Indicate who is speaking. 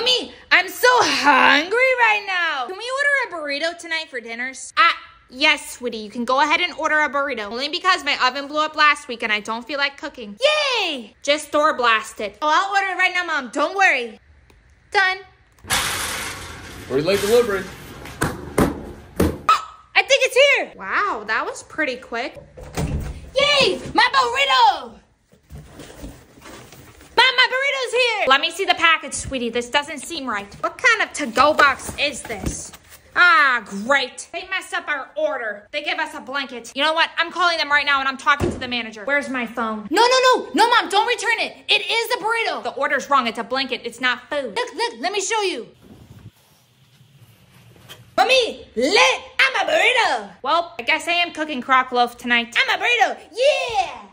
Speaker 1: Mommy, I'm so hungry right now. Can we order a burrito tonight for dinners? Ah, yes, sweetie. You can go ahead and order a burrito. Only because my oven blew up last week and I don't feel like cooking. Yay! Just door blasted. Oh, I'll order it right now, Mom. Don't worry. Done.
Speaker 2: We're late delivery.
Speaker 1: I think it's here. Wow, that was pretty quick. Yay! My burrito! Mom, my burrito's here! Let me see the package, sweetie. This doesn't seem right. What kind of to-go box is this? Ah, great. They messed up our order. They gave us a blanket. You know what? I'm calling them right now and I'm talking to the manager. Where's my phone? No, no, no. No, Mom, don't return it. It is the burrito. The order's wrong. It's a blanket. It's not food. Look, look, let me show you. Mommy, lit. I'm a burrito. Well, I guess I am cooking crock loaf tonight. I'm a burrito. Yeah.